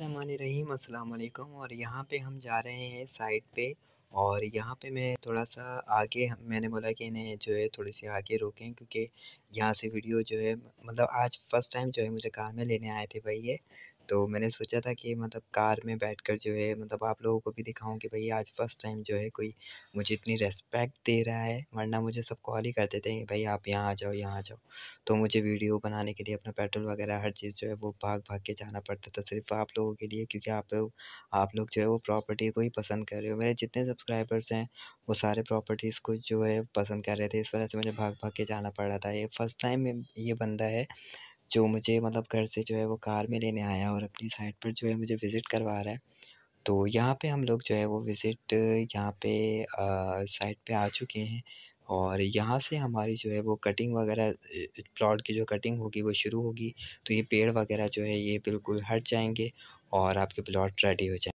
रहीम, अस्सलाम वालेकुम। और यहाँ पे हम जा रहे हैं साइड पे और यहाँ पे मैं थोड़ा सा आगे मैंने बोला कि इन्हें जो है थोड़ी सी आगे रोकें क्योंकि यहाँ से वीडियो जो है मतलब आज फ़र्स्ट टाइम जो है मुझे कार में लेने आए थे भाई ये। तो मैंने सोचा था कि मतलब कार में बैठकर जो है मतलब आप लोगों को भी दिखाऊँ कि भाई आज फ़र्स्ट टाइम जो है कोई मुझे इतनी रेस्पेक्ट दे रहा है, वरना मुझे सब कॉल ही करते थे भाई आप यहाँ आ जाओ, यहाँ आ जाओ। तो मुझे वीडियो बनाने के लिए अपना पेट्रोल वगैरह हर चीज़ जो है वो भाग भाग के जाना पड़ता था, सिर्फ़ आप लोगों के लिए, क्योंकि आप लोग आप लोग जो है वो प्रॉपर्टी को ही पसंद कर रहे हो। मेरे जितने सब्सक्राइबर्स हैं, वो सारे प्रॉपर्टीज़ को जो है पसंद कर रहे थे, इस वजह से मुझे भाग भाग के जाना पड़ रहा था। ये फ़र्स्ट टाइम ये बंदा है जो मुझे मतलब घर से जो है वो कार में लेने आया और अपनी साइट पर जो है मुझे विज़िट करवा रहा है। तो यहाँ पे हम लोग जो है वो विज़िट यहाँ पे साइट पे आ चुके हैं और यहाँ से हमारी जो है वो कटिंग वगैरह प्लॉट की जो कटिंग होगी वो शुरू होगी। तो ये पेड़ वगैरह जो है ये बिल्कुल हट जाएँगे और आपके प्लॉट रेडी हो जाए